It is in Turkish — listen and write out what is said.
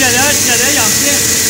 Türkçe'de, Türkçe'de yaptı.